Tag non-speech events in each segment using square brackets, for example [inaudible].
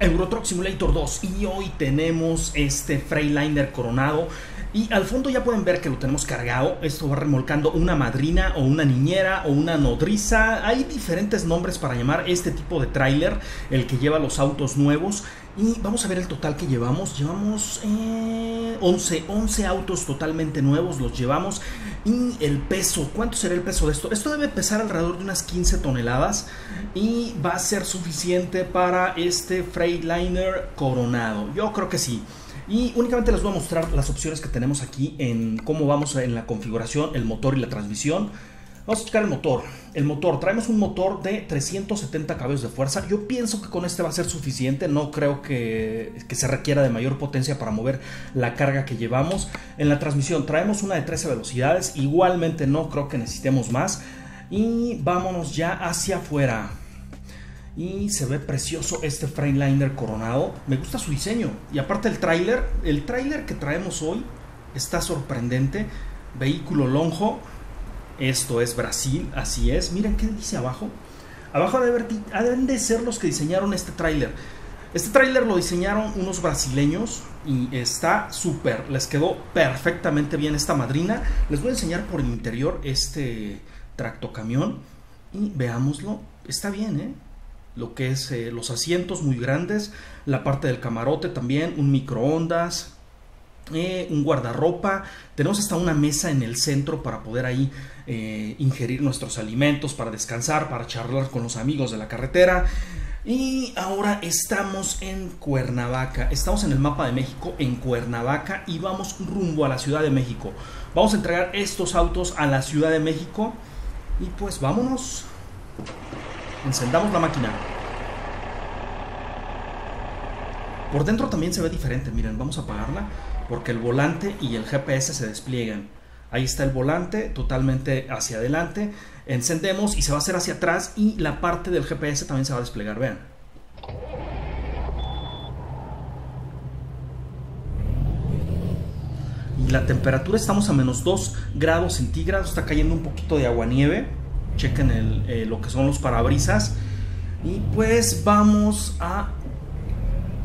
Euro Truck Simulator 2 y hoy tenemos este Freightliner coronado. Y al fondo ya pueden ver que lo tenemos cargado, esto va remolcando una madrina o una niñera o una nodriza, hay diferentes nombres para llamar este tipo de tráiler, el que lleva los autos nuevos y vamos a ver el total que llevamos, llevamos eh, 11, 11 autos totalmente nuevos, los llevamos y el peso, ¿cuánto será el peso de esto? Esto debe pesar alrededor de unas 15 toneladas y va a ser suficiente para este Freightliner coronado, yo creo que sí. Y únicamente les voy a mostrar las opciones que tenemos aquí en cómo vamos en la configuración, el motor y la transmisión. Vamos a checar el motor. El motor, traemos un motor de 370 caballos de fuerza. Yo pienso que con este va a ser suficiente. No creo que, que, se requiera de mayor potencia para mover la carga que llevamos. En la transmisión traemos una de 13 velocidades. Igualmente no creo que necesitemos más. Y vámonos ya hacia afuera. Y se ve precioso este Freightliner coronado. Me gusta su diseño. Y aparte el tráiler, el tráiler que traemos hoy está sorprendente. Vehículo lonjo. Esto es Brasil, así es. Miren qué dice abajo. Abajo deben de ser los que diseñaron este tráiler. Este tráiler lo diseñaron unos brasileños y está súper. Les quedó perfectamente bien esta madrina. Les voy a enseñar por el interior este tractocamión y veámoslo. Está bien, ¿eh? lo que es eh, los asientos muy grandes, la parte del camarote también, un microondas, eh, un guardarropa, tenemos hasta una mesa en el centro para poder ahí eh, ingerir nuestros alimentos, para descansar, para charlar con los amigos de la carretera. Y ahora estamos en Cuernavaca, estamos en el mapa de México, en Cuernavaca, y vamos rumbo a la Ciudad de México. Vamos a entregar estos autos a la Ciudad de México y pues vámonos. Encendamos la máquina. Por dentro también se ve diferente. Miren, vamos a apagarla porque el volante y el GPS se despliegan. Ahí está el volante totalmente hacia adelante. Encendemos y se va a hacer hacia atrás y la parte del GPS también se va a desplegar. Vean. Y la temperatura estamos a menos 2 grados centígrados. Está cayendo un poquito de agua nieve chequen eh, lo que son los parabrisas y pues vamos a,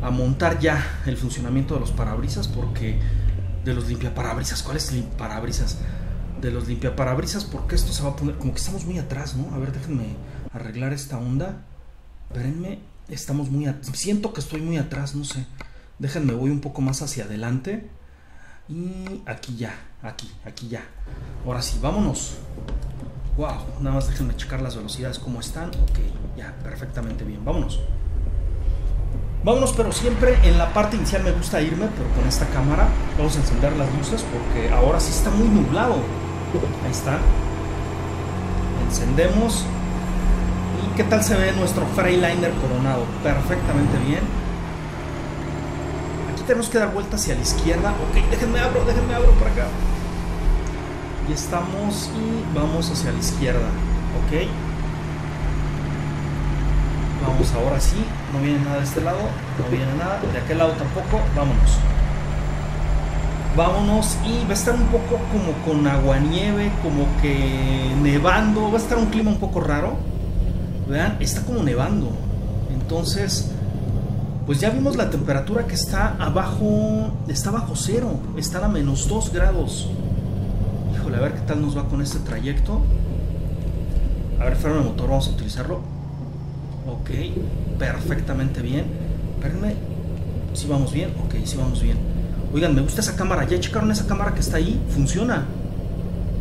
a montar ya el funcionamiento de los parabrisas porque de los limpiaparabrisas ¿cuáles limpiaparabrisas? de los limpiaparabrisas porque esto se va a poner como que estamos muy atrás ¿no? a ver déjenme arreglar esta onda espérenme estamos muy siento que estoy muy atrás no sé déjenme voy un poco más hacia adelante y aquí ya aquí aquí ya ahora sí vámonos Wow, nada más déjenme checar las velocidades como están. Ok, ya, perfectamente bien. Vámonos. Vámonos, pero siempre en la parte inicial me gusta irme, pero con esta cámara vamos a encender las luces porque ahora sí está muy nublado. Ahí está. Encendemos. ¿Y qué tal se ve nuestro Freightliner coronado? Perfectamente bien. Aquí tenemos que dar vuelta hacia la izquierda. Ok, déjenme abro, déjenme abro por acá y estamos y vamos hacia la izquierda ok vamos ahora sí no viene nada de este lado no viene nada de aquel lado tampoco vámonos vámonos y va a estar un poco como con agua nieve como que nevando va a estar un clima un poco raro vean está como nevando entonces pues ya vimos la temperatura que está abajo está bajo cero está a menos 2 grados a ver qué tal nos va con este trayecto. A ver, freno de motor, vamos a utilizarlo. Ok, perfectamente bien. Espérenme, si vamos bien, ok, si vamos bien. Oigan, me gusta esa cámara, ¿ya checaron esa cámara que está ahí? Funciona.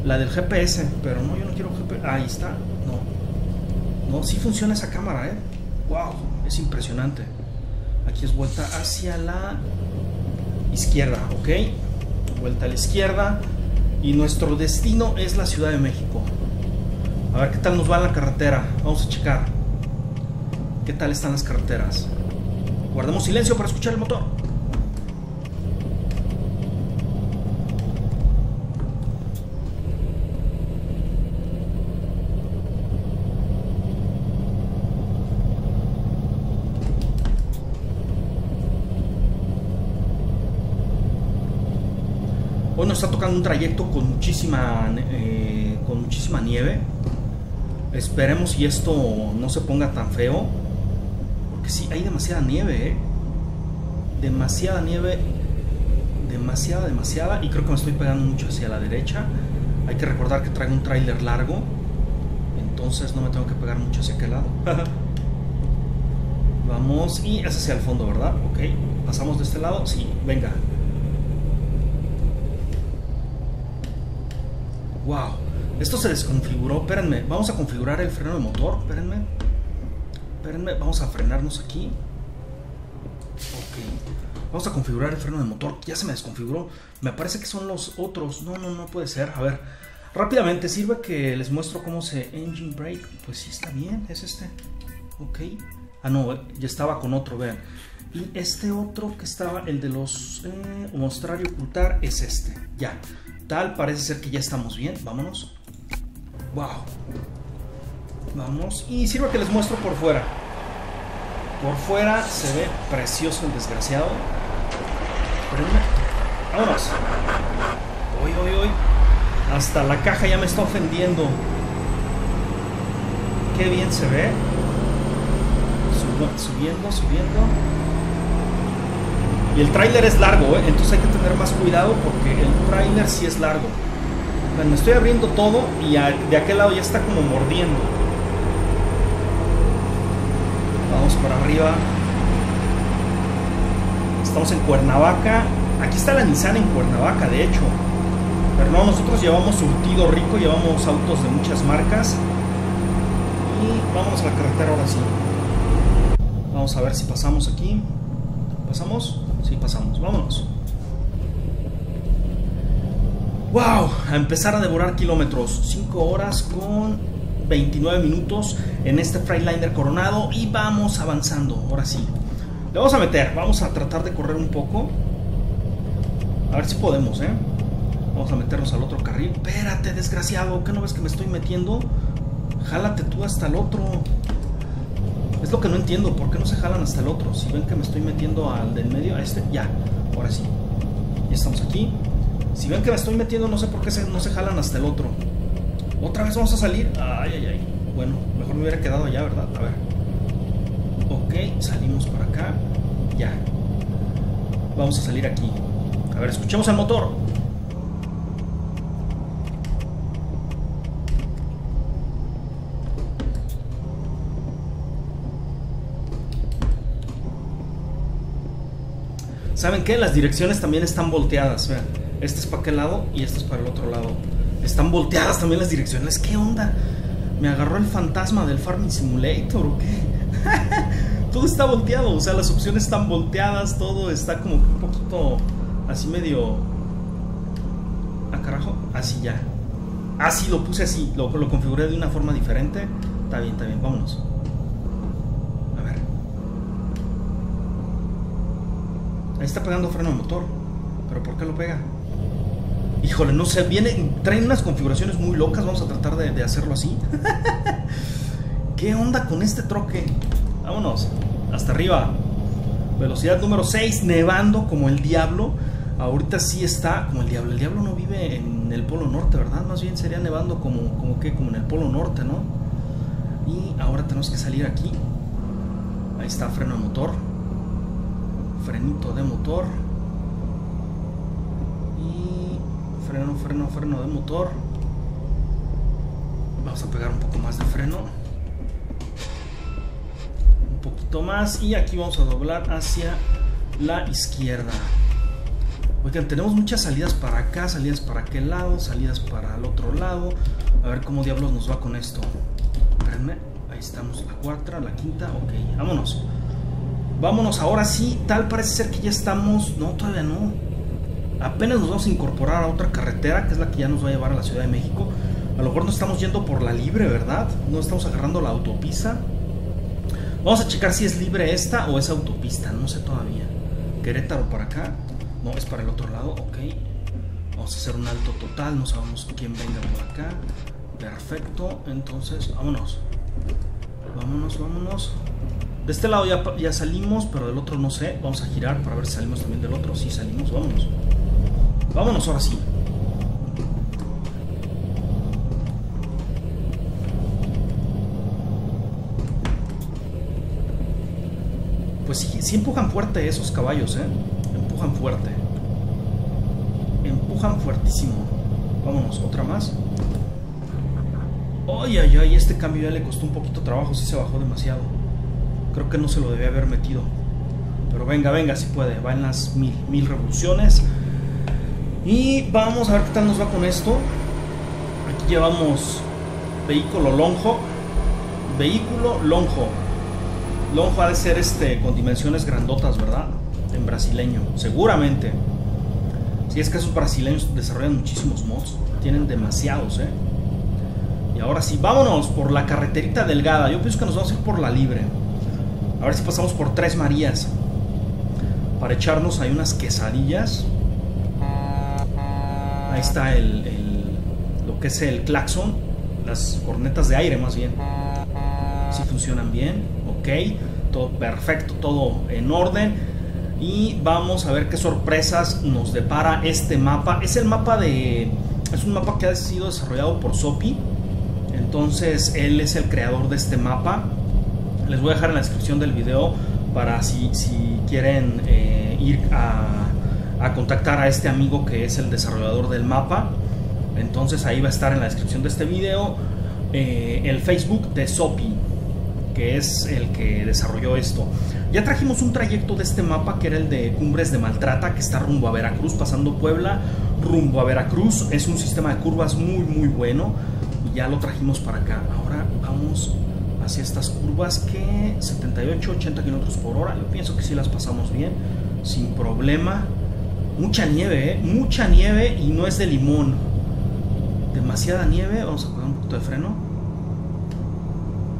La del GPS, pero no, yo no quiero GPS. Ahí está, no. No, sí funciona esa cámara, ¿eh? Wow, es impresionante. Aquí es vuelta hacia la izquierda, ok. Vuelta a la izquierda y nuestro destino es la Ciudad de México. A ver qué tal nos va la carretera. Vamos a checar. ¿Qué tal están las carreteras? Guardemos silencio para escuchar el motor. Hoy nos está tocando un trayecto con muchísima, eh, con muchísima nieve. Esperemos y esto no se ponga tan feo. Porque sí, hay demasiada nieve, ¿eh? Demasiada nieve. Demasiada, demasiada. Y creo que me estoy pegando mucho hacia la derecha. Hay que recordar que traigo un tráiler largo. Entonces no me tengo que pegar mucho hacia aquel lado. [laughs] Vamos. Y es hacia el fondo, ¿verdad? Ok. Pasamos de este lado. Sí, venga. Wow. Esto se desconfiguró. Espérenme. Vamos a configurar el freno de motor. Espérenme. Espérenme. Vamos a frenarnos aquí. Ok. Vamos a configurar el freno de motor. Ya se me desconfiguró. Me parece que son los otros. No, no, no puede ser. A ver. Rápidamente. ¿Sirve que les muestro cómo se engine brake? Pues sí, está bien. Es este. Ok. Ah, no. Ya estaba con otro. Vean. Y este otro que estaba, el de los eh, mostrar y ocultar, es este. Ya tal, parece ser que ya estamos bien. Vámonos. Wow. Vamos. Y sirve que les muestro por fuera. Por fuera se ve precioso el desgraciado. Vámonos. Hoy, hoy, hoy. Hasta la caja ya me está ofendiendo. Qué bien se ve. subiendo, subiendo. Y el tráiler es largo, ¿eh? entonces hay que tener más cuidado porque el tráiler sí es largo. me estoy abriendo todo y de aquel lado ya está como mordiendo. Vamos para arriba. Estamos en Cuernavaca. Aquí está la Nissan en Cuernavaca, de hecho. Pero no, nosotros llevamos surtido rico, llevamos autos de muchas marcas. Y vamos a la carretera ahora sí. Vamos a ver si pasamos aquí. ¿Pasamos? Sí, pasamos. Vámonos. ¡Wow! A empezar a devorar kilómetros. 5 horas con 29 minutos en este Freightliner Coronado. Y vamos avanzando. Ahora sí. Le vamos a meter. Vamos a tratar de correr un poco. A ver si podemos, ¿eh? Vamos a meternos al otro carril. Espérate, desgraciado. ¿Qué no ves que me estoy metiendo? Jálate tú hasta el otro. Es lo que no entiendo, ¿por qué no se jalan hasta el otro? Si ven que me estoy metiendo al del medio, a este, ya, ahora sí. Ya estamos aquí. Si ven que me estoy metiendo, no sé por qué no se jalan hasta el otro. Otra vez vamos a salir. Ay, ay, ay. Bueno, mejor me hubiera quedado allá, ¿verdad? A ver. Ok, salimos por acá. Ya. Vamos a salir aquí. A ver, escuchemos el motor. ¿Saben qué? Las direcciones también están volteadas. Vean, este es para aquel lado y este es para el otro lado. Están volteadas también las direcciones. ¿Qué onda? ¿Me agarró el fantasma del Farming Simulator o qué? [laughs] todo está volteado, o sea, las opciones están volteadas, todo está como un poquito así medio... ¿A carajo? Así ya. Así lo puse así, lo, configuré de una forma diferente. Está bien, está bien, vámonos. Ahí está pegando freno de motor. ¿Pero por qué lo pega? Híjole, no sé, viene, traen unas configuraciones muy locas, vamos a tratar de, hacerlo así. [laughs] ¿Qué onda con este troque? Vámonos, hasta arriba. Velocidad número 6, nevando como el diablo. Ahorita sí está como el diablo. El diablo no vive en el polo norte, ¿verdad? Más bien sería nevando como, como que, como en el polo norte, ¿no? Y ahora tenemos que salir aquí. Ahí está, freno de motor frenito de motor y freno, freno, freno de motor. Vamos a pegar un poco más de freno. Un poquito más y aquí vamos a doblar hacia la izquierda. Oigan tenemos muchas salidas para acá salidas para aquel lado salidas para el otro lado. A ver cómo diablos nos va con esto. Espérenme ahí estamos la cuarta la quinta ok vámonos. Vámonos, ahora sí, tal parece ser que ya estamos... No, todavía no. Apenas nos vamos a incorporar a otra carretera, que es la que ya nos va a llevar a la Ciudad de México. A lo mejor no estamos yendo por la libre, ¿verdad? No estamos agarrando la autopista. Vamos a checar si es libre esta o es autopista, no sé todavía. Querétaro para acá. No, es para el otro lado, ok. Vamos a hacer un alto total, no sabemos quién venga por acá. Perfecto, entonces vámonos. Vámonos, vámonos. De este lado ya, ya salimos, pero del otro no sé. Vamos a girar para ver si salimos también del otro. Sí, salimos, vámonos. Vámonos ahora sí. pues sí, sí empujan fuerte esos caballos, ¿eh? Empujan fuerte. Empujan fuertísimo. Vámonos, otra más. Ay, ay, ay, este cambio ya le costó un poquito trabajo, sí se bajó demasiado. Creo que no se lo debía haber metido. Pero venga, venga, si puede. Va en las mil, mil revoluciones. Y vamos a ver qué tal nos va con esto. Aquí llevamos vehículo lonjo. Vehículo lonjo. Lonjo ha de ser este con dimensiones grandotas, ¿verdad? En brasileño, seguramente. Si es que esos brasileños desarrollan muchísimos mods. Tienen demasiados, ¿eh? Y ahora sí, vámonos por la carreterita delgada. Yo pienso que nos vamos a ir por la libre. A ver si pasamos por Tres Marías. Para echarnos ahí unas quesadillas. Ahí está el, lo que es el claxon. Las cornetas de aire más bien. Si funcionan bien. Ok. Todo perfecto. Todo en orden. Y vamos a ver qué sorpresas nos depara este mapa. Es el mapa de... Es un mapa que ha sido desarrollado por Sopi entonces él es el creador de este mapa. Les voy a dejar en la descripción del video para si, quieren eh, ir a, contactar a este amigo que es el desarrollador del mapa. Entonces ahí va a estar en la descripción de este video eh, el Facebook de Sopi, que es el que desarrolló esto. Ya trajimos un trayecto de este mapa que era el de Cumbres de Maltrata, que está rumbo a Veracruz, pasando Puebla, rumbo a Veracruz. Es un sistema de curvas muy muy bueno ya lo trajimos para acá. Ahora vamos hacia estas curvas que 78, 80 kilómetros por hora. Yo pienso que sí las pasamos bien, sin problema. Mucha nieve, ¿eh? mucha nieve y no es de limón. Demasiada nieve. Vamos a poner un poquito de freno.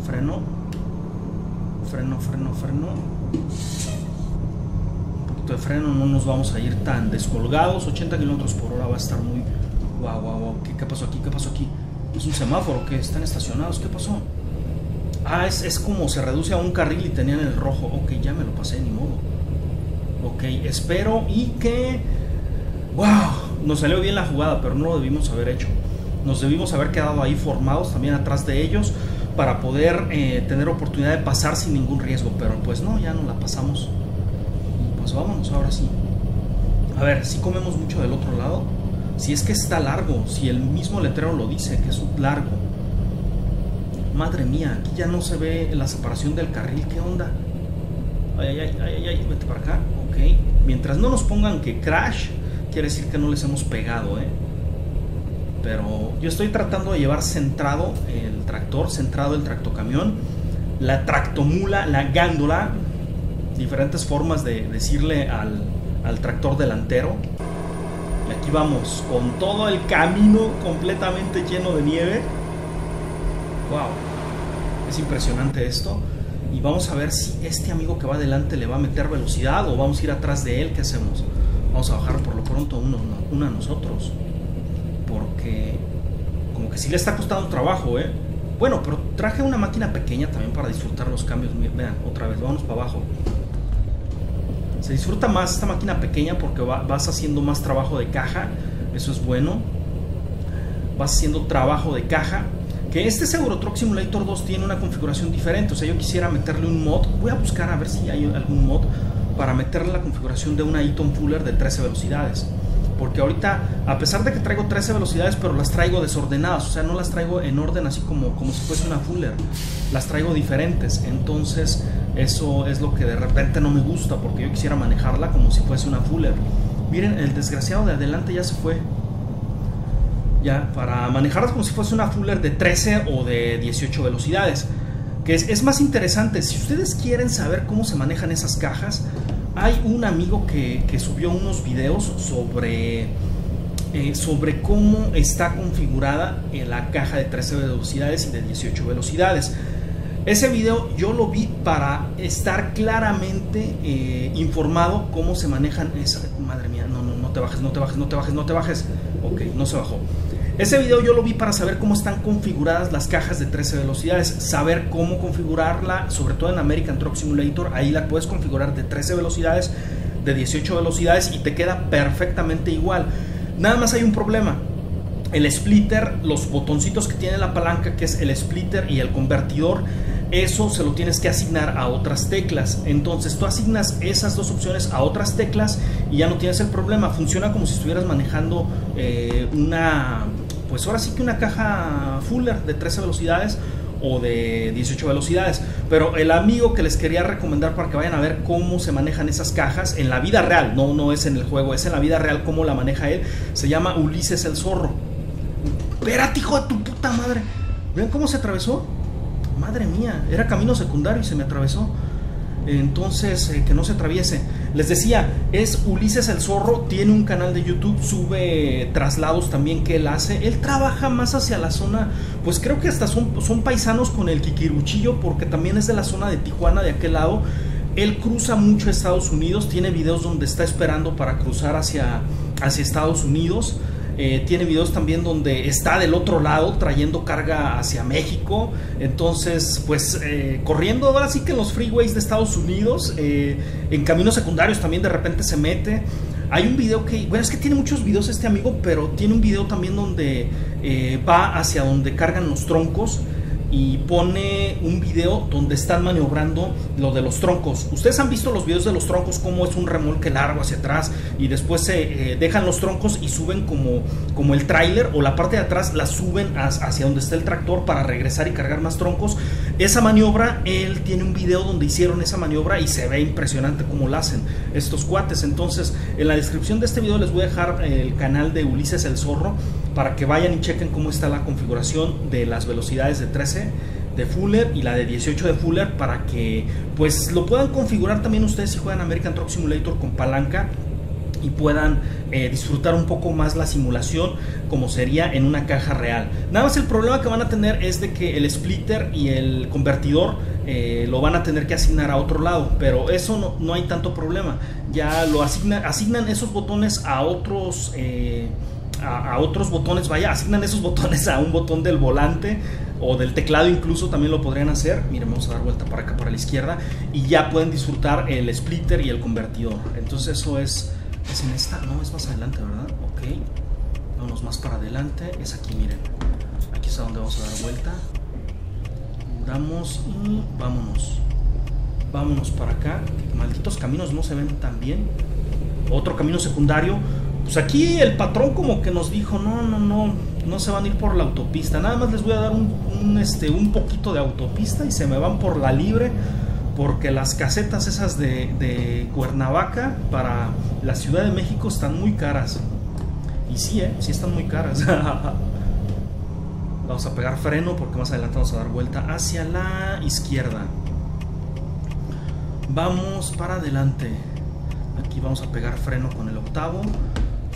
Freno. Freno, freno, freno. Un poquito de freno, no nos vamos a ir tan descolgados. 80 kilómetros por hora va a estar muy. Guau, guau. ¿Qué, ¿Qué pasó aquí? ¿Qué pasó aquí? Es un semáforo que están estacionados. ¿Qué pasó? Ah, es, es, como se reduce a un carril y tenían el rojo. Ok, ya me lo pasé, ni modo. Ok, espero y que... ¡Wow! Nos salió bien la jugada, pero no lo debimos haber hecho. Nos debimos haber quedado ahí formados también atrás de ellos para poder eh, tener oportunidad de pasar sin ningún riesgo. Pero pues no, ya no la pasamos. pues vámonos ahora sí. A ver, si comemos mucho del otro lado si es que está largo, si el mismo letrero lo dice, que es largo. Madre mía, aquí ya no se ve la separación del carril, ¿qué onda? Ay, ay, ay, ay, ay, vete para acá, Mientras no nos pongan que crash, quiere decir que no les hemos pegado, ¿eh? Pero yo estoy tratando de llevar centrado el tractor, centrado el tractocamión, la tractomula, la gándola, diferentes formas de decirle al, al tractor delantero. Y aquí vamos, con todo el camino completamente lleno de nieve. ¡Wow! Es impresionante esto. Y vamos a ver si este amigo que va adelante le va a meter velocidad o vamos a ir atrás de él. ¿Qué hacemos? Vamos a bajar por lo pronto uno, uno a nosotros. Porque como que sí le está costando trabajo, ¿eh? Bueno, pero traje una máquina pequeña también para disfrutar los cambios. Vean, otra vez, vamos para abajo se disfruta más esta máquina pequeña porque vas haciendo más trabajo de caja, eso es bueno. Vas haciendo trabajo de caja. Que este Seguro Truck Simulator 2 tiene una configuración diferente. O sea, yo quisiera meterle un mod. Voy a buscar a ver si hay algún mod para meterle la configuración de una Eaton Fuller de 13 velocidades. Porque ahorita, a pesar de que traigo 13 velocidades, pero las traigo desordenadas. O sea, no las traigo en orden así como, como si fuese una Fuller. Las traigo diferentes. Entonces, eso es lo que de repente no me gusta porque yo quisiera manejarla como si fuese una Fuller. Miren, el desgraciado de adelante ya se fue. Ya, para manejarla como si fuese una Fuller de 13 o de 18 velocidades. Que es, más interesante. Si ustedes quieren saber cómo se manejan esas cajas, hay un amigo que, subió unos videos sobre, eh, sobre cómo está configurada la caja de 13 velocidades y de 18 velocidades. Ese video yo lo vi para estar claramente eh, informado cómo se manejan esa... Madre mía, no, no, no te bajes, no te bajes, no te bajes, no te bajes. Ok, no se bajó. Ese video yo lo vi para saber cómo están configuradas las cajas de 13 velocidades, saber cómo configurarla, sobre todo en American Truck Simulator, ahí la puedes configurar de 13 velocidades, de 18 velocidades y te queda perfectamente igual. Nada más hay un problema, el splitter, los botoncitos que tiene la palanca, que es el splitter y el convertidor, eso se lo tienes que asignar a otras teclas. Entonces tú asignas esas dos opciones a otras teclas y ya no tienes el problema. Funciona como si estuvieras manejando eh, una, pues ahora sí que una caja Fuller de 13 velocidades o de 18 velocidades. Pero el amigo que les quería recomendar para que vayan a ver cómo se manejan esas cajas en la vida real, no, no es en el juego, es en la vida real cómo la maneja él, se llama Ulises el Zorro. Espérate, hijo de tu puta madre. ¿Ven cómo se atravesó? Madre mía, era camino secundario y se me atravesó. Entonces, eh, que no se atraviese. Les decía, es Ulises el Zorro, tiene un canal de YouTube, sube traslados también que él hace. Él trabaja más hacia la zona, pues creo que hasta son, son paisanos con el Kikiruchillo, porque también es de la zona de Tijuana, de aquel lado. Él cruza mucho Estados Unidos, tiene videos donde está esperando para cruzar hacia, hacia Estados Unidos. Eh, tiene videos también donde está del otro lado trayendo carga hacia México. Entonces, pues eh, corriendo ahora sí que en los freeways de Estados Unidos, eh, en caminos secundarios también de repente se mete. Hay un video que, bueno, es que tiene muchos videos este amigo, pero tiene un video también donde va hacia donde cargan los troncos y pone un video donde están maniobrando lo de los troncos. Ustedes han visto los videos de los troncos, cómo es un remolque largo hacia atrás y después se eh, dejan los troncos y suben como, como el tráiler o la parte de atrás la suben hacia donde está el tractor para regresar y cargar más troncos. Esa maniobra, él tiene un video donde hicieron esa maniobra y se ve impresionante cómo la hacen estos cuates. Entonces, en la descripción de este video les voy a dejar el canal de Ulises el Zorro para que vayan y chequen cómo está la configuración de las velocidades de 13 de Fuller y la de 18 de Fuller para que pues lo puedan configurar también ustedes si juegan American Truck Simulator con palanca y puedan eh, disfrutar un poco más la simulación como sería en una caja real. Nada más el problema que van a tener es de que el splitter y el convertidor eh, lo van a tener que asignar a otro lado, pero eso no, no hay tanto problema. Ya lo asignan, asignan esos botones a otros... Eh, a, otros botones, vaya, asignan esos botones a un botón del volante o del teclado incluso también lo podrían hacer. Miren, vamos a dar vuelta para acá, para la izquierda y ya pueden disfrutar el splitter y el convertidor. Entonces eso es, es en esta, no, es más adelante, ¿verdad? Ok, vámonos más para adelante, es aquí, miren. Aquí es a donde vamos a dar vuelta. Damos y vámonos. Vámonos para acá. Malditos caminos no se ven tan bien. Otro camino secundario pues aquí el patrón como que nos dijo, no, no, no, no se van a ir por la autopista, nada más les voy a dar un, este, un poquito de autopista y se me van por la libre, porque las casetas esas de, de Cuernavaca para la Ciudad de México están muy caras. Y sí, ¿eh? sí están muy caras. [laughs] vamos a pegar freno porque más adelante vamos a dar vuelta hacia la izquierda. Vamos para adelante. Aquí vamos a pegar freno con el octavo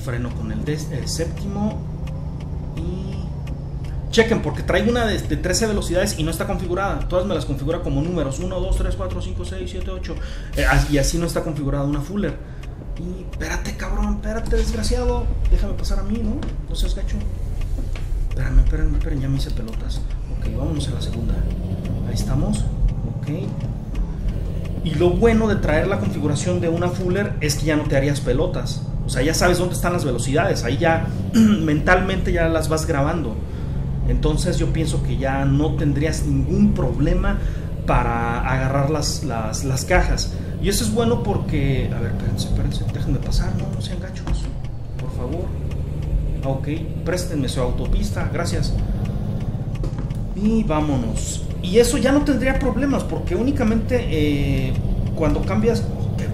freno con el, séptimo y chequen porque traigo una de, 13 velocidades y no está configurada. Todas me las configura como números 1, 2, 3, 4, 5, 6, 7, 8 y así no está configurada una Fuller. Y espérate cabrón, espérate desgraciado, déjame pasar a mí, ¿no? No seas gacho. Espérame, espérame, espérame, ya me hice pelotas. Ok, vámonos a la segunda. Ahí estamos. Ok. Y lo bueno de traer la configuración de una Fuller es que ya no te harías pelotas. O sea, ya sabes dónde están las velocidades, ahí ya [clears throat] mentalmente ya las vas grabando. Entonces yo pienso que ya no tendrías ningún problema para agarrar las, las, cajas. Y eso es bueno porque... A ver, espérense, espérense, déjenme pasar, no, no sean gachos, por favor. Ah, ok, préstenme su autopista, gracias. Y vámonos. Y eso ya no tendría problemas porque únicamente eh, cuando cambias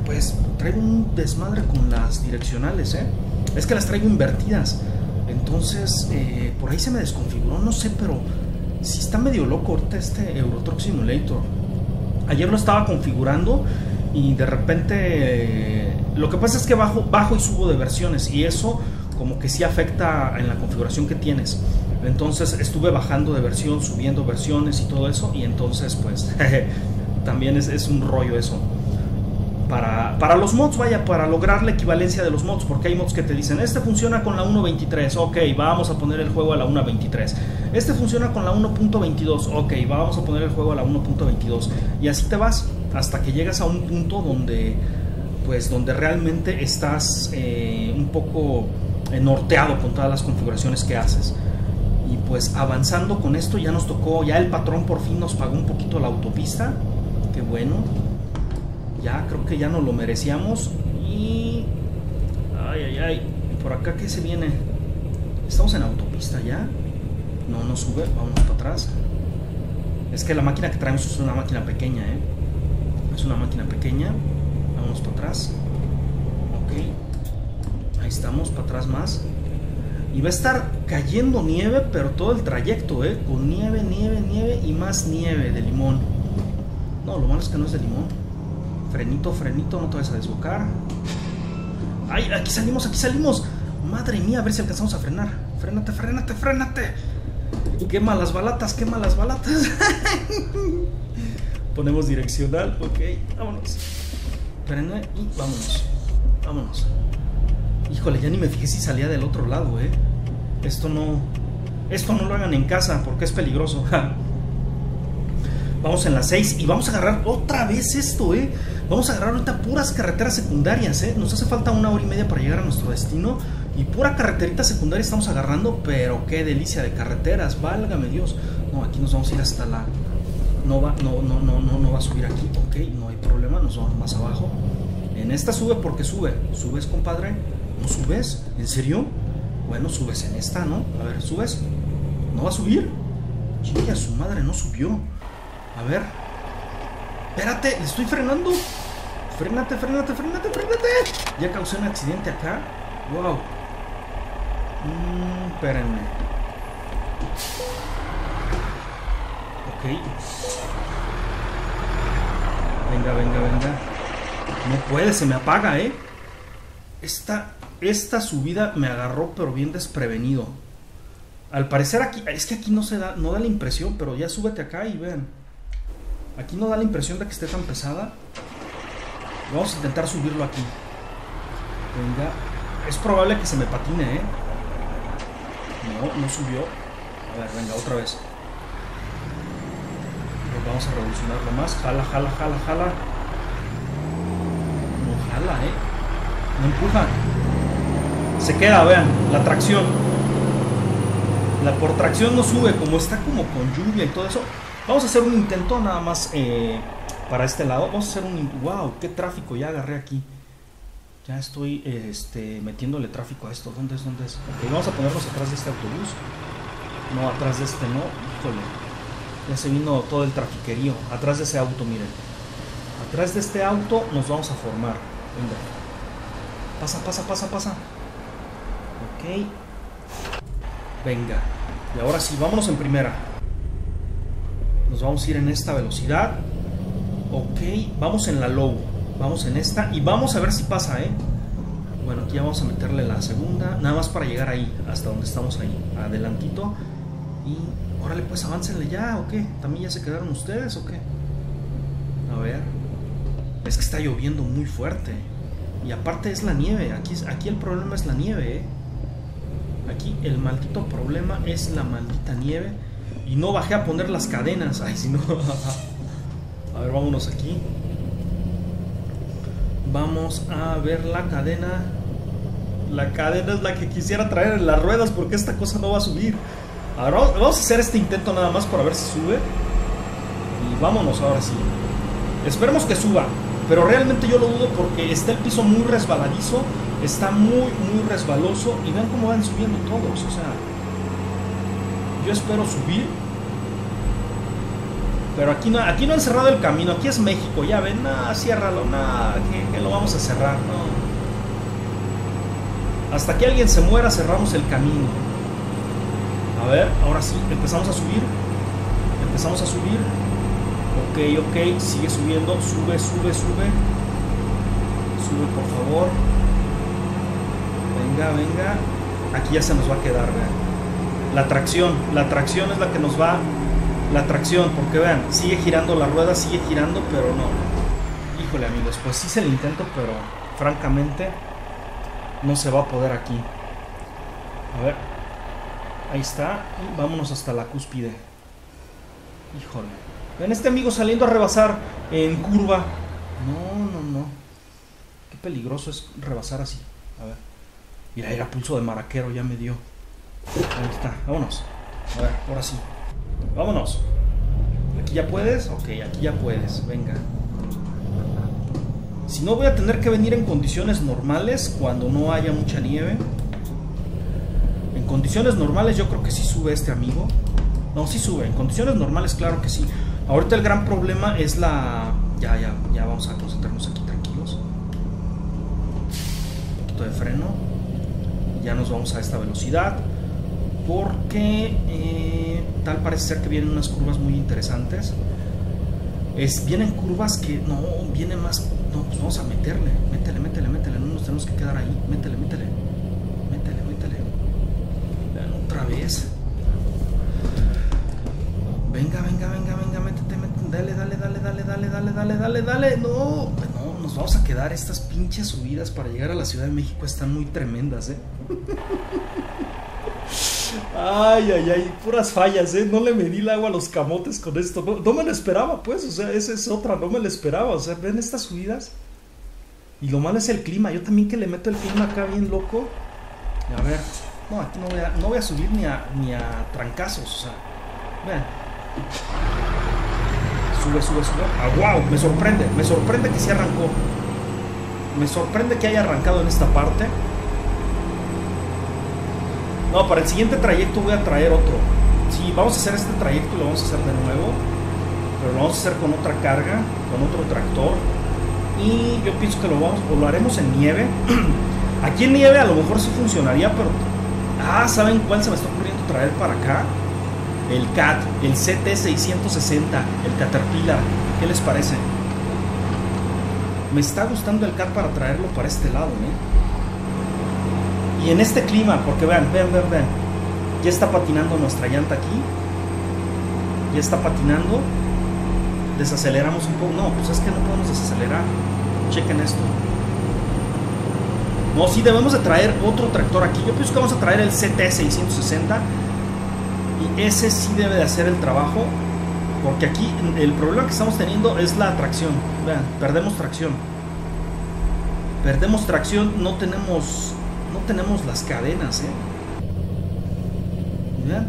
pues traigo un desmadre con las direccionales, ¿eh? Es que las traigo invertidas. Entonces, eh, por ahí se me desconfiguró, no sé, pero si está medio loco ahorita este Euro Truck Simulator. Ayer lo estaba configurando y de repente lo que pasa es que bajo, bajo y subo de versiones y eso como que sí afecta en la configuración que tienes. Entonces estuve bajando de versión, subiendo versiones y todo eso y entonces pues [laughs] también es, es un rollo eso para, los mods, vaya, para lograr la equivalencia de los mods, porque hay mods que te dicen, este funciona con la 1.23, ok, vamos a poner el juego a la 1.23. Este funciona con la 1.22, ok, vamos a poner el juego a la 1.22. Y así te vas hasta que llegas a un punto donde, pues, donde realmente estás eh, un poco eh, norteado con todas las configuraciones que haces. Y pues avanzando con esto ya nos tocó, ya el patrón por fin nos pagó un poquito la autopista. Qué bueno. Ya creo que ya nos lo merecíamos. Y... Ay, ay, ay. ¿Por acá qué se viene? Estamos en autopista ya. No, no sube. Vamos para atrás. Es que la máquina que traemos es una máquina pequeña, ¿eh? Es una máquina pequeña. Vamos para atrás. Ok. Ahí estamos, para atrás más. Y va a estar cayendo nieve, pero todo el trayecto, ¿eh? Con nieve, nieve, nieve y más nieve de limón. No, lo malo es que no es de limón. Frenito, frenito, no te vas a desbocar. ¡Ay! Aquí salimos, aquí salimos. Madre mía, a ver si alcanzamos a frenar. Frénate, frénate, frénate. Quema las balatas, quema las balatas. [laughs] Ponemos direccional, ok, vámonos. Frena y vámonos. Vámonos. Híjole, ya ni me fijé si salía del otro lado, eh. Esto no. Esto no lo hagan en casa porque es peligroso. [laughs] vamos en las 6 y vamos a agarrar otra vez esto, eh. Vamos a agarrar ahorita puras carreteras secundarias, eh. Nos hace falta una hora y media para llegar a nuestro destino. Y pura carreterita secundaria estamos agarrando, pero qué delicia de carreteras, válgame Dios. No, aquí nos vamos a ir hasta la. No va, no, no, no, no, va a subir aquí, ok, no hay problema, nos vamos más abajo. En esta sube porque sube. ¿Subes, compadre? ¿No subes? ¿En serio? Bueno, subes en esta, ¿no? A ver, ¿subes? ¿No va a subir? Chica, su madre no subió. A ver. Espérate, le estoy frenando. Frénate, frénate, frénate, frénate. Ya causé un accidente acá. Wow. Mmm, espérenme. Ok. Venga, venga, venga. No puede, se me apaga, ¿eh? Esta, esta subida me agarró, pero bien desprevenido. Al parecer aquí, es que aquí no se da, no da la impresión, pero ya súbete acá y vean. Aquí no da la impresión de que esté tan pesada. Vamos a intentar subirlo aquí. Venga. Es probable que se me patine, ¿eh? No, no subió. A ver, venga, otra vez. vamos a revolucionarlo más. Jala, jala, jala, jala. No jala, ¿eh? No empuja. Se queda, vean, la tracción. La por tracción no sube, como está como con lluvia y todo eso. Vamos a hacer un intento nada más eh, para este lado. Vamos a hacer un... ¡Wow! ¡Qué tráfico ya agarré aquí! Ya estoy este, metiéndole tráfico a esto. ¿Dónde es? ¿Dónde es? vamos a ponernos atrás de este autobús. No, atrás de este no. Híjole. Ya se vino todo el trafiquerío. Atrás de ese auto, miren. Atrás de este auto nos vamos a formar. Venga. Pasa, pasa, pasa, pasa. Ok. Venga. Y ahora sí, vámonos en primera. Nos vamos a ir en esta velocidad. Ok, vamos en la low. Vamos en esta y vamos a ver si pasa, ¿eh? Bueno, aquí ya vamos a meterle la segunda, nada más para llegar ahí, hasta donde estamos ahí, adelantito. Y órale, pues aváncenle ya, ¿o qué? ¿También ya se quedaron ustedes o qué? A ver. Es que está lloviendo muy fuerte. Y aparte es la nieve, aquí, aquí el problema es la nieve, ¿eh? Aquí el maldito problema es la maldita nieve. Y no bajé a poner las cadenas. Ay, si no. [laughs] a ver, vámonos aquí. Vamos a ver la cadena. La cadena es la que quisiera traer en las ruedas porque esta cosa no va a subir. Ahora vamos a hacer este intento nada más para ver si sube. Y vámonos ahora sí. Esperemos que suba. Pero realmente yo lo dudo porque está el piso muy resbaladizo. Está muy, muy resbaloso. Y vean cómo van subiendo todos. O sea, yo espero subir pero aquí no, aquí no han cerrado el camino, aquí es México, ya ven, nada, ciérralo, nada, que, lo vamos a cerrar. Hasta que alguien se muera cerramos el camino. A ver, ahora sí, empezamos a subir. Empezamos a subir. Ok, ok, sigue subiendo, sube, sube, sube. Sube, por favor. Venga, venga. Aquí ya se nos va a quedar, vean. La tracción, la tracción es la que nos va la tracción, porque vean, sigue girando la rueda, sigue girando, pero no. Híjole amigos, pues se el intento, pero francamente no se va a poder aquí. A ver, ahí está, y vámonos hasta la cúspide. Híjole. Ven este amigo saliendo a rebasar en curva. No, no, no. Qué peligroso es rebasar así. A ver. Mira, era pulso de maraquero, ya me dio. Ahí está, vámonos. A ver, ahora sí. Vámonos. ¿Aquí ya puedes? Ok, aquí ya puedes. Venga. Si no voy a tener que venir en condiciones normales cuando no haya mucha nieve. En condiciones normales yo creo que sí sube este amigo. No, sí sube. En condiciones normales claro que sí. Ahorita el gran problema es la... Ya, ya, ya vamos a concentrarnos aquí tranquilos. Un poquito de freno. Ya nos vamos a esta velocidad. Porque eh, tal parece ser que vienen unas curvas muy interesantes. Es, vienen curvas que no, viene más no, pues vamos a meterle. Métele, métele, métele. No nos tenemos que quedar ahí. Métele, métele. Métele, métele. Otra vez. Venga, venga, venga, venga, métete, métete. Dale, dale, dale, dale, dale, dale, dale, dale, dale. No, no, nos vamos a quedar. Estas pinches subidas para llegar a la Ciudad de México están muy tremendas, eh. [laughs] Ay, ay, ay, puras fallas, ¿eh? No le medí el agua a los camotes con esto. No, me lo esperaba, pues, o sea, esa es otra, no me lo esperaba. O sea, ven estas subidas. Y lo malo es el clima. Yo también que le meto el clima acá bien loco. A ver, no, aquí no voy a, subir ni a, ni a trancazos, o sea, vean. Sube, sube, sube. Ah, wow, me sorprende, me sorprende que se arrancó. Me sorprende que haya arrancado en esta parte. No, para el siguiente trayecto voy a traer otro. Sí, vamos a hacer este trayecto y lo vamos a hacer de nuevo. Pero lo vamos a hacer con otra carga, con otro tractor. Y yo pienso que lo vamos, o lo haremos en nieve. [clears throat] Aquí en nieve a lo mejor sí funcionaría, pero. Ah, ¿saben cuál se me está ocurriendo traer para acá? El CAT, el CT660, el Caterpillar. ¿Qué les parece? Me está gustando el CAT para traerlo para este lado, ¿eh? Y en este clima, porque vean, vean, vean, vean, ya está patinando nuestra llanta aquí. Ya está patinando. Desaceleramos un poco. No, pues es que no podemos desacelerar. Chequen esto. No, sí debemos de traer otro tractor aquí. Yo pienso que vamos a traer el CT660. Y ese sí debe de hacer el trabajo. Porque aquí el problema que estamos teniendo es la tracción. Vean, perdemos tracción. Perdemos tracción, no tenemos tenemos las cadenas, ¿eh?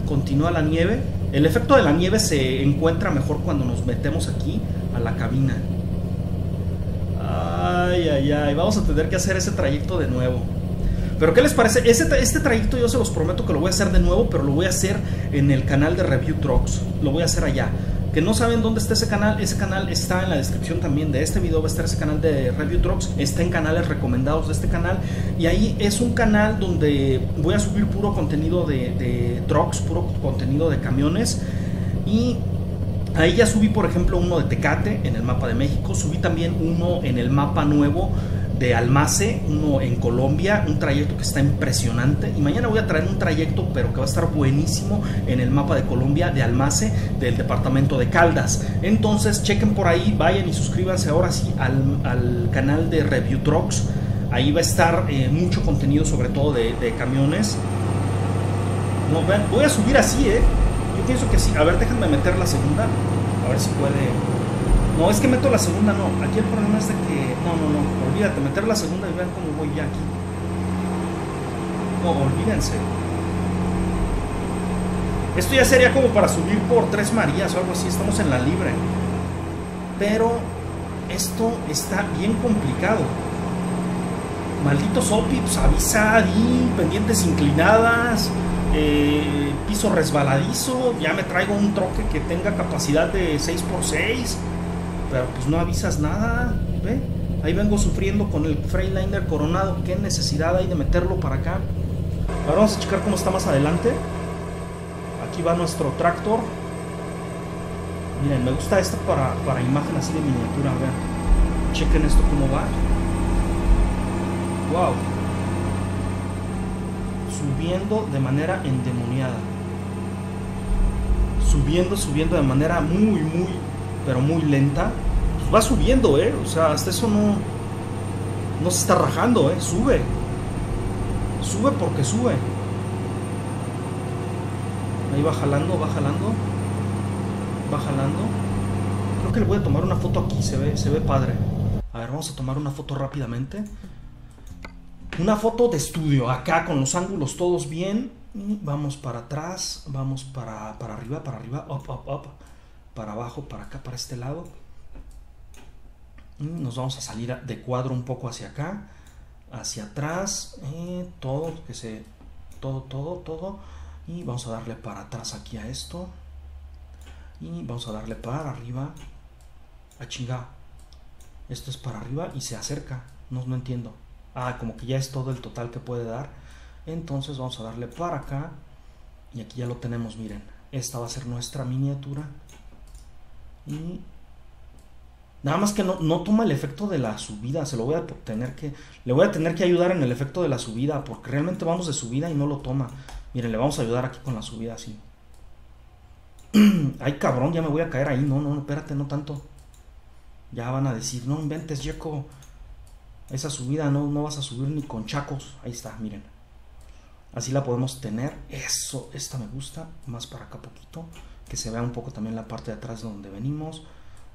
Continúa la nieve. El efecto de la nieve se encuentra mejor cuando nos metemos aquí a la cabina. Ay, ay, ay. Vamos a tener que hacer ese trayecto de nuevo. Pero ¿qué les parece? Este, este trayecto yo se los prometo que lo voy a hacer de nuevo, pero lo voy a hacer en el canal de Review Trucks. Lo voy a hacer allá que no saben dónde está ese canal, ese canal está en la descripción también de este video, va a estar ese canal de Review Trucks, está en canales recomendados de este canal y ahí es un canal donde voy a subir puro contenido de, de trucks, puro contenido de camiones y ahí ya subí por ejemplo uno de Tecate en el mapa de México, subí también uno en el mapa nuevo de Almace, uno en Colombia, un trayecto que está impresionante. Y mañana voy a traer un trayecto, pero que va a estar buenísimo en el mapa de Colombia, de Almace, del departamento de Caldas. Entonces, chequen por ahí, vayan y suscríbanse ahora sí al, canal de Review Trucks. Ahí va a estar eh, mucho contenido, sobre todo de, camiones. No, voy a subir así, ¿eh? Yo pienso que sí. A ver, déjenme meter la segunda. A ver si puede no, es que meto la segunda, no. Aquí el problema es de que. No, no, no. Olvídate, meter la segunda y vean cómo voy ya aquí. No, olvídense. Esto ya sería como para subir por Tres Marías o algo así. Estamos en la libre. Pero esto está bien complicado. Malditos OPIPs, avisa, di, pendientes inclinadas, eh, piso resbaladizo. Ya me traigo un troque que tenga capacidad de 6x6 pero pues no avisas nada, ¿ve? Ahí vengo sufriendo con el Freightliner coronado, ¿qué necesidad hay de meterlo para acá? Ahora vamos a checar cómo está más adelante. Aquí va nuestro tractor. Miren, me gusta esto para, para imagen así de miniatura, vean. Chequen esto cómo va. Wow. Subiendo de manera endemoniada. Subiendo, subiendo de manera muy, muy, pero muy lenta, pues va subiendo, ¿eh? O sea, hasta eso no, no se está rajando, ¿eh? Sube. Sube porque sube. Ahí va jalando, va jalando. Va jalando. Creo que le voy a tomar una foto aquí, se ve, se ve padre. A ver, vamos a tomar una foto rápidamente. Una foto de estudio, acá con los ángulos todos bien. Vamos para atrás, vamos para, para arriba, para arriba, up, up, up, para abajo, para acá, para este lado. Y nos vamos a salir de cuadro un poco hacia acá, hacia atrás, eh, todo, que se, todo, todo, todo. Y vamos a darle para atrás aquí a esto. Y vamos a darle para arriba. A chingar. Esto es para arriba y se acerca. No, no entiendo. Ah, como que ya es todo el total que puede dar. Entonces vamos a darle para acá. Y aquí ya lo tenemos, miren. Esta va a ser nuestra miniatura. Y nada más que no, no, toma el efecto de la subida. Se lo voy a tener que. Le voy a tener que ayudar en el efecto de la subida. Porque realmente vamos de subida y no lo toma. Miren, le vamos a ayudar aquí con la subida así. [clears throat] Ay, cabrón, ya me voy a caer ahí. No, no, espérate, no tanto. Ya van a decir, no inventes, Yeco. Esa subida no, no vas a subir ni con chacos. Ahí está, miren. Así la podemos tener. Eso, esta me gusta. Más para acá poquito. Que se vea un poco también la parte de atrás de donde venimos.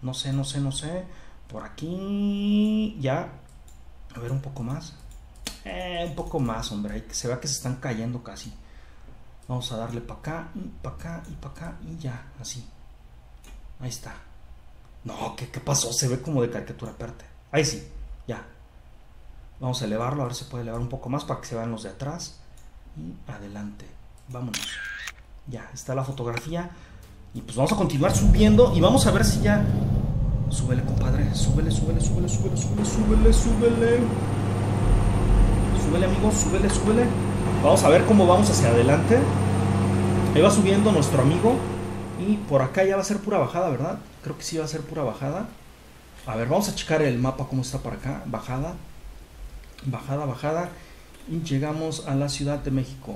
No sé, no sé, no sé. Por aquí. Ya. A ver un poco más. Eh, un poco más, hombre. Se vea que se están cayendo casi. Vamos a darle para acá, y para acá, y para acá, y ya, así. Ahí está. No, ¿qué, ¿qué, pasó? Se ve como de caricatura, aparte. Ahí sí, ya. Vamos a elevarlo, a ver si puede elevar un poco más para que se vean los de atrás. Y adelante. Vámonos. Ya, está la fotografía. Y pues vamos a continuar subiendo y vamos a ver si ya... Súbele, compadre. Súbele, súbele, súbele, súbele, súbele, súbele, súbele. Súbele, amigos, súbele, súbele. Vamos a ver cómo vamos hacia adelante. Ahí va subiendo nuestro amigo. Y por acá ya va a ser pura bajada, ¿verdad? Creo que sí va a ser pura bajada. A ver, vamos a checar el mapa cómo está por acá. Bajada. Bajada, bajada. Y llegamos a la Ciudad de México.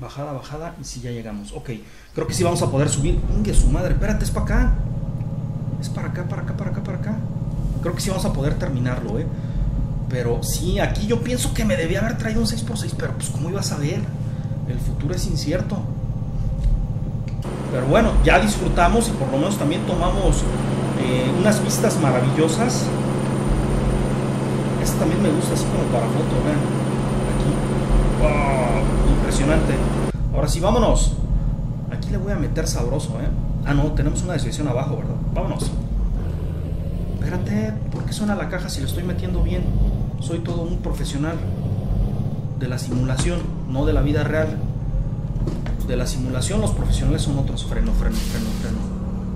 Bajada, bajada. Y sí, ya llegamos. Ok. Creo que sí vamos a poder subir. Ingue su madre. Espérate, es para acá. Es para acá, para acá, para acá, para acá. Creo que sí vamos a poder terminarlo, ¿eh? Pero sí, aquí yo pienso que me debía haber traído un 6x6, pero pues ¿cómo ibas a ver? El futuro es incierto. Pero bueno, ya disfrutamos y por lo menos también tomamos eh, unas vistas maravillosas. Esta también me gusta así como para foto, vean. Aquí. ¡Wow! Impresionante. Ahora sí, vámonos. Aquí le voy a meter sabroso, ¿eh? Ah, no, tenemos una desviación abajo, ¿verdad? Vámonos. Espérate, ¿por qué suena la caja si lo estoy metiendo bien? Soy todo un profesional de la simulación, no de la vida real. De la simulación los profesionales son otros. Freno, freno, freno, freno.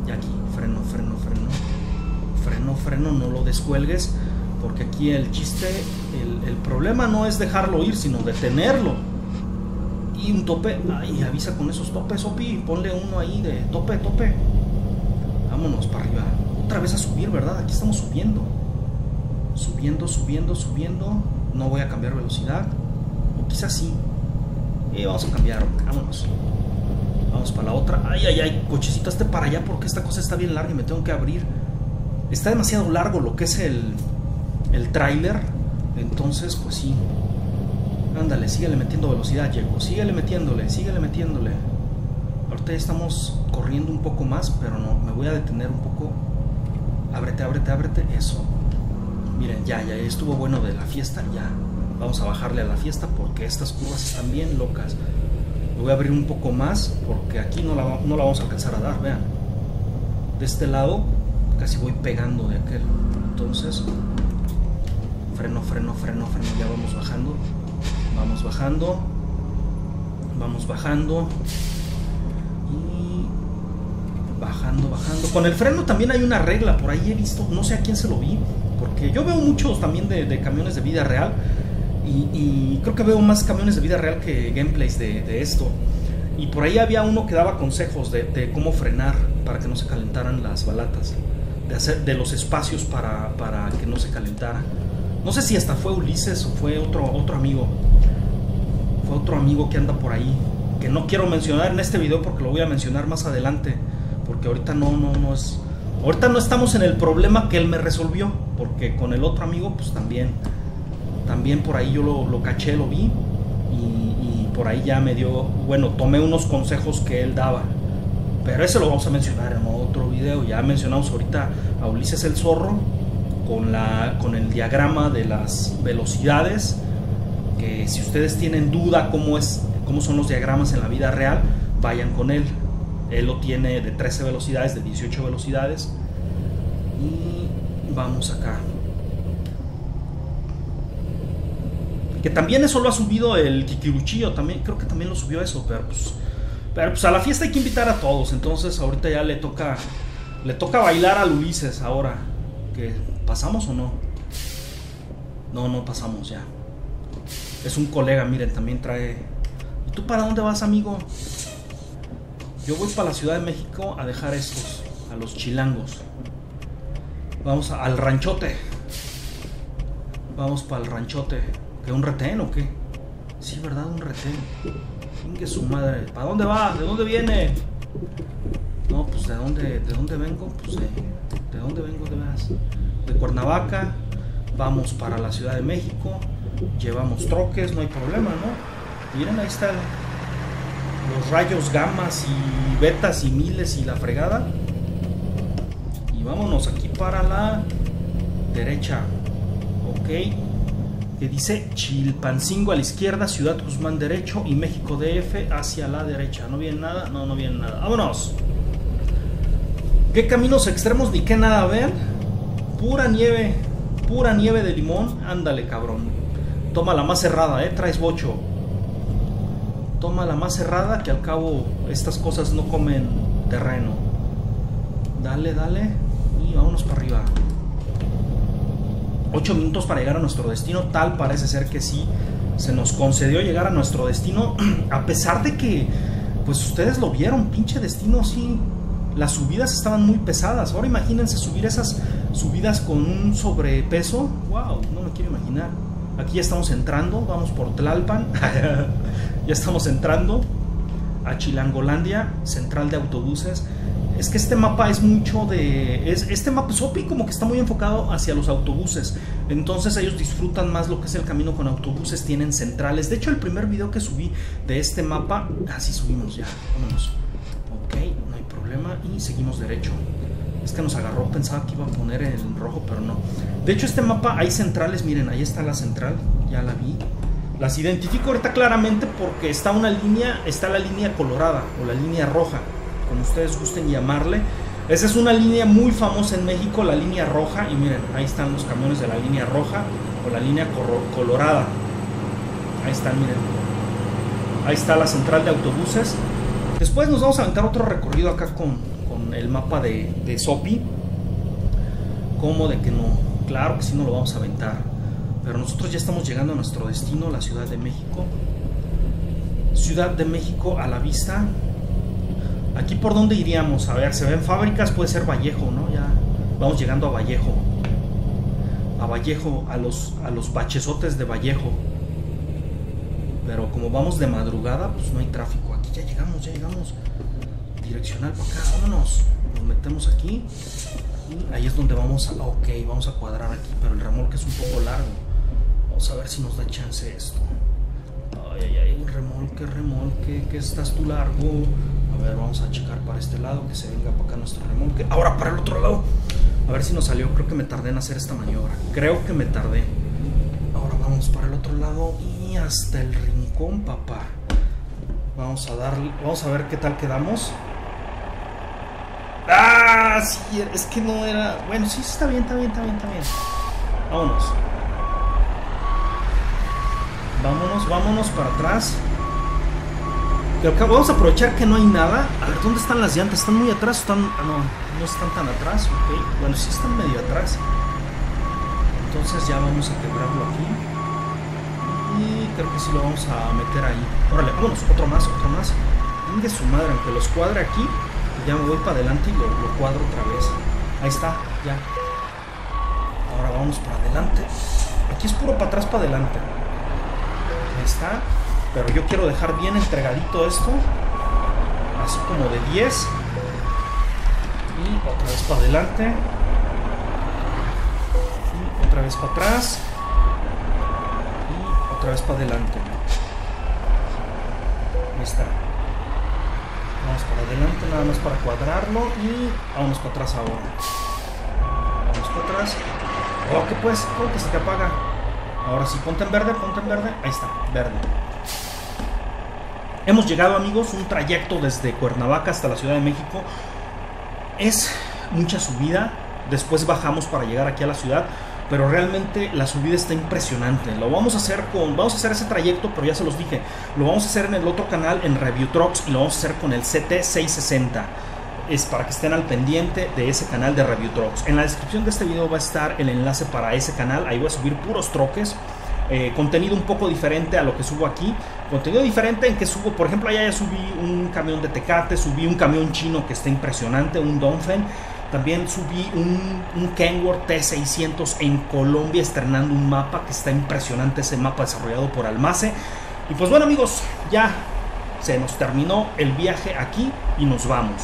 Y aquí, freno, freno, freno. Freno, freno, no lo descuelgues. Porque aquí el chiste, el, el problema no es dejarlo ir, sino detenerlo. Y un tope, ay, avisa con esos topes, Opi. Ponle uno ahí de tope, tope. Vámonos para arriba. Otra vez a subir, ¿verdad? Aquí estamos subiendo subiendo, subiendo, subiendo. No voy a cambiar velocidad. O quizás sí. Y vamos a cambiar, vámonos. Vamos para la otra. Ay, ay, ay, cochecito, este para allá porque esta cosa está bien larga y me tengo que abrir. Está demasiado largo lo que es el, el tráiler. Entonces, pues sí. Ándale, síguele metiendo velocidad, Diego. Síguele metiéndole, síguele metiéndole. Ahorita ya estamos corriendo un poco más, pero no, me voy a detener un poco. Ábrete, ábrete, ábrete. Eso. Miren, ya, ya estuvo bueno de la fiesta, ya. Vamos a bajarle a la fiesta porque estas curvas están bien locas. Lo voy a abrir un poco más porque aquí no la, no la vamos a alcanzar a dar, vean. De este lado casi voy pegando de aquel. Entonces, freno, freno, freno, freno, ya vamos bajando. Vamos bajando. Vamos bajando. Y bajando, bajando. Con el freno también hay una regla, por ahí he visto, no sé a quién se lo vi porque yo veo muchos también de, camiones de vida real y, creo que veo más camiones de vida real que gameplays de, esto. Y por ahí había uno que daba consejos de, cómo frenar para que no se calentaran las balatas, de, hacer, de los espacios para, para que no se calentara. No sé si hasta fue Ulises o fue otro, otro amigo. Otro amigo que anda por ahí. Que no quiero mencionar en este video porque lo voy a mencionar más adelante. Porque ahorita no, no, no es Ahorita no estamos en el problema que él me resolvió, porque con el otro amigo, pues también, también por ahí yo lo, caché, lo vi, y, por ahí ya me dio, bueno, tomé unos consejos que él daba. Pero ese lo vamos a mencionar en otro video. Ya mencionamos ahorita a Ulises el Zorro con, la, con el diagrama de las velocidades. Que si ustedes tienen duda cómo es cómo son los diagramas en la vida real, vayan con él. Él lo tiene de 13 velocidades, de 18 velocidades. Y vamos acá. Que también eso lo ha subido el Kikiruchillo, también creo que también lo subió eso, pero pues pero pues a la fiesta hay que invitar a todos, entonces ahorita ya le toca le toca bailar al Ulises ahora. ¿Que pasamos o no? No, no pasamos ya. Es un colega, miren, también trae. ¿Y tú para dónde vas, amigo? Yo voy para la Ciudad de México a dejar estos, a los chilangos. Vamos al ranchote. Vamos para el ranchote. ¿Qué, un retén o qué? Sí, ¿verdad? Un retén. Ingue su madre. ¿Para dónde va? ¿De dónde viene? No, pues ¿de dónde, de dónde vengo? Pues de, ¿de dónde vengo de veras? De Cuernavaca. Vamos para la Ciudad de México. Llevamos troques, no hay problema, ¿no? Miren, ahí están los rayos gamas y betas y miles y la fregada. Y vámonos aquí para la derecha. Ok. Que dice Chilpancingo a la izquierda, Ciudad Guzmán derecho y México DF hacia la derecha. ¿No viene nada? No, no viene nada. ¡Vámonos! ¿Qué caminos extremos ni qué nada ver? Pura nieve, pura nieve de limón. Ándale, cabrón. Toma la más cerrada, eh. Traes bocho. Toma la más cerrada, que al cabo estas cosas no comen terreno. Dale, dale. Y vámonos para arriba. Ocho minutos para llegar a nuestro destino. Tal parece ser que sí. Se nos concedió llegar a nuestro destino. [clears throat] A pesar de que, pues ustedes lo vieron, pinche destino sí las subidas estaban muy pesadas. Ahora imagínense subir esas subidas con un sobrepeso. ¡Wow! No me quiero imaginar. Aquí ya estamos entrando, vamos por Tlalpan. [laughs] ya estamos entrando a Chilangolandia, central de autobuses. Es que este mapa es mucho de. Es, este mapa Sopi como que está muy enfocado hacia los autobuses. Entonces ellos disfrutan más lo que es el camino con autobuses. Tienen centrales. De hecho, el primer video que subí de este mapa. Así subimos ya. Vámonos y seguimos derecho. Es que nos agarró, pensaba que iba a poner en rojo, pero no. De hecho, este mapa hay centrales, miren, ahí está la central, ya la vi. Las identifico ahorita claramente porque está una línea, está la línea colorada o la línea roja, como ustedes gusten llamarle. Esa es una línea muy famosa en México, la línea roja, y miren, ahí están los camiones de la línea roja o la línea colorada. Ahí están, miren. Ahí está la central de autobuses. Después nos vamos a aventar otro recorrido acá con, el mapa de, de Sopi. Como de que no? Claro que sí no lo vamos a aventar. Pero nosotros ya estamos llegando a nuestro destino, la Ciudad de México. Ciudad de México a la vista. Aquí por dónde iríamos? A ver, se ven fábricas, puede ser Vallejo, ¿no? Ya vamos llegando a Vallejo. A Vallejo, a los, a los bachesotes de Vallejo. Pero como vamos de madrugada, pues no hay tráfico ya llegamos, ya llegamos. Direccional para acá, vámonos. Nos metemos aquí. Ahí es donde vamos a. Ok, vamos a cuadrar aquí, pero el remolque es un poco largo. Vamos a ver si nos da chance esto. Ay, ay, ay, remolque, remolque, que estás tú largo. A ver, vamos a checar para este lado, que se venga para acá nuestro remolque. Ahora para el otro lado. A ver si nos salió. Creo que me tardé en hacer esta maniobra. Creo que me tardé. Ahora vamos para el otro lado y hasta el rincón, papá. Vamos a darle, vamos a ver qué tal quedamos. Es que no era. Bueno, sí, está bien, está bien, está bien, está bien. Vámonos. Vámonos, vámonos para atrás. vamos a aprovechar que no hay nada. A ver, ¿dónde están las llantas? ¿Están muy atrás? ¿Están.? Ah, no, no están tan atrás. Ok. Bueno, sí están medio atrás. Entonces ya vamos a quebrarlo aquí. Y creo que sí lo vamos a meter ahí. Órale, vámonos, otro más, otro más. de su madre, aunque los cuadre aquí, ya me voy para adelante y lo, cuadro otra vez. Ahí está, ya. Ahora vamos para adelante. Aquí es puro para atrás, para adelante. Ahí está. Pero yo quiero dejar bien entregadito esto. Así como de 10. Y otra vez para adelante. Y otra vez para atrás otra vez para adelante. Ahí está. Vamos para adelante, nada más para cuadrarlo y vamos para atrás ahora. Vamos para atrás. Oh, ¿qué pues? ¿Cómo que se te apaga? Ahora sí, ponte en verde, ponte en verde. Ahí está, verde. Hemos llegado amigos, un trayecto desde Cuernavaca hasta la Ciudad de México. Es mucha subida, después bajamos para llegar aquí a la ciudad, pero realmente la subida está impresionante. Lo vamos a hacer con, vamos a hacer ese trayecto, pero ya se los dije, lo vamos a hacer en el otro canal, en Review Trucks, y lo vamos a hacer con el CT660. Es para que estén al pendiente de ese canal de Review Trucks. En la descripción de este video va a estar el enlace para ese canal, ahí voy a subir puros troques. Eh, contenido un poco diferente a lo que subo aquí. Contenido diferente en que subo, por ejemplo, allá ya subí un camión de Tecate, subí un camión chino que está impresionante, un Donphen. También subí un, Kenworth T600 en Colombia estrenando un mapa que está impresionante, ese mapa desarrollado por Almace. Y pues bueno amigos, ya se nos terminó el viaje aquí y nos vamos.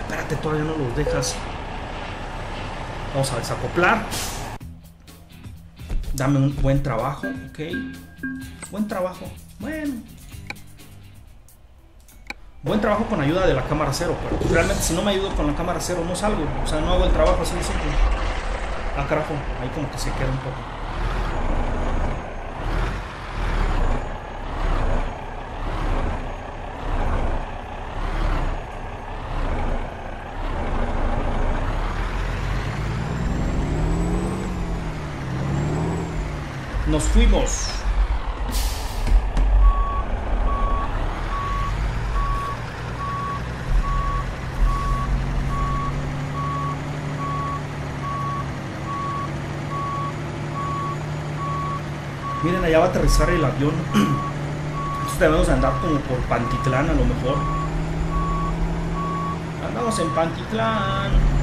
Espérate, todavía no los dejas. Vamos a desacoplar. Dame un buen trabajo, ok. Buen trabajo. Bueno. Buen trabajo con ayuda de la cámara cero, pero realmente si no me ayudo con la cámara cero no salgo. O sea, no hago el trabajo así de simple. Ah, carajo, ahí como que se queda un poco. Nos fuimos. Miren, allá va a aterrizar el avión. [clears throat] Entonces debemos andar como por Pantitlán a lo mejor. Andamos en Pantitlán.